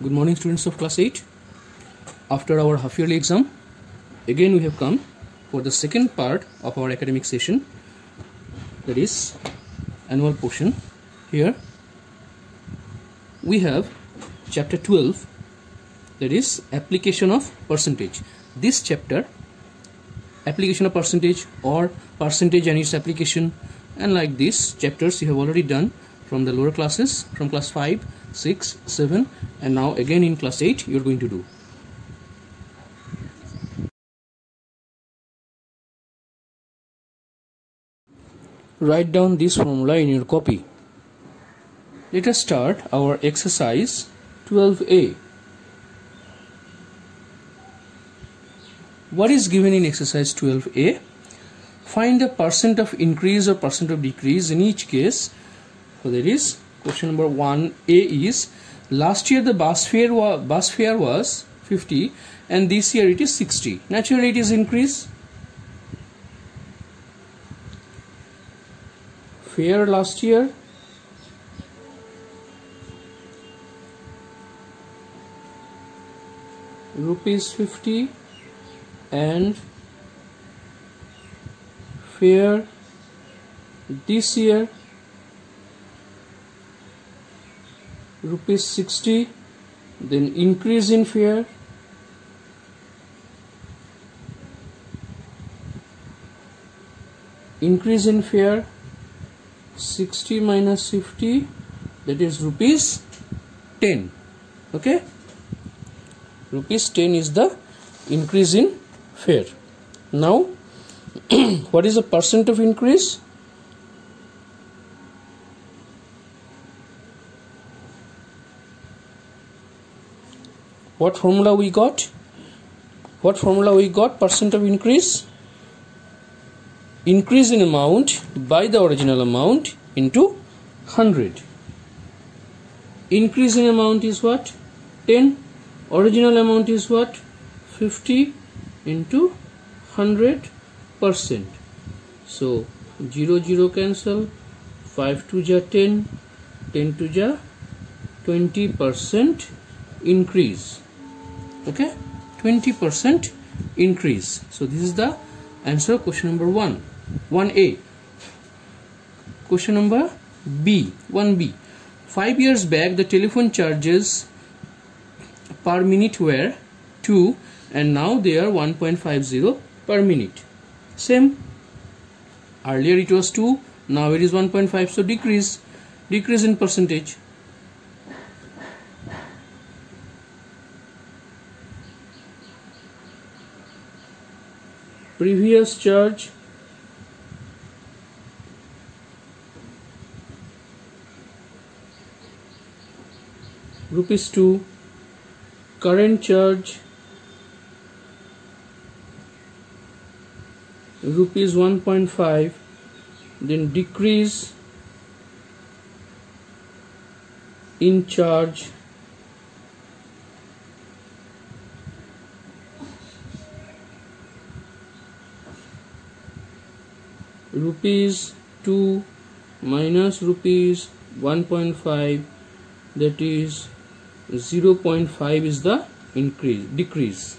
Good morning students of class 8. After our half yearly exam, again we have come for the second part of our academic session that is annual portion. Here we have chapter 12 that is application of percentage. This chapter application of percentage or percentage and its application and like these chapters you have already done from the lower classes from class 5 6 7 and now again in class 8 you're going to do. Write down this formula in your copy. Let us start our exercise 12a what is given in exercise 12a find the percent of increase or percent of decrease in each case. So there is question number 1a is last year the bus fare was bus fare was 50 and this year it is 60 naturally it is increase. Fare last year. Rupees 50 and fare this year rupees 60 then increase in fare increase in fare 60 minus 50 that is rupees 10 okay? Rupees 10 is the increase in fare now what is the percent of increase what formula we got? What formula we got? Percent of increase? Increase in amount by the original amount into 100 increase in amount is what? 10 original amount is what? 50 into 100 percent. So 0 0 cancel. 5 to ja 10 10 to ja 20 percent increase okay? 20% increase. So this is the answer question number 1 1a question number b. 1b 5 years back the telephone charges per minute were 2 and now they are 1.50 per minute. Same. Earlier it was 2 now it is 1.5 so decrease. Decrease in percentage previous charge rupees 2 current charge rupees 1.5 then decrease in charge rupees 2 minus rupees 1.5 that is 0.5 is the increase decrease.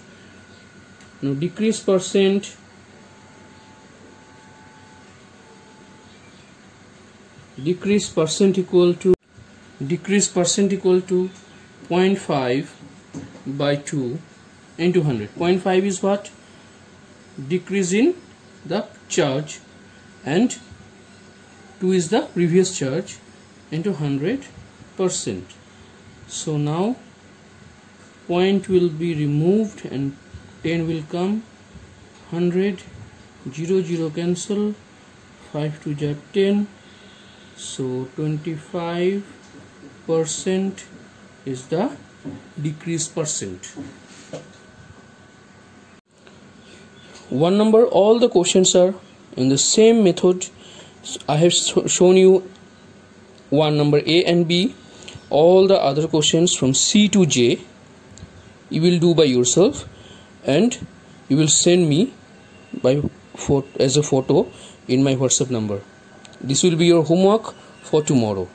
Now decrease percent decrease percent equal to decrease percent equal to 0.5 by 2 into 100 0.5 is what? Decrease in the charge and 2 is the previous charge into 100 percent. So now point will be removed and 10 will come. 100 0 0 cancel. 5 to jar 10 so 25 percent is the decrease percent. One number all the questions are in the same method I have shown you one number A and B. All the other questions from C to J you will do by yourself. And you will send me by as a photo in my whatsapp number. This will be your homework for tomorrow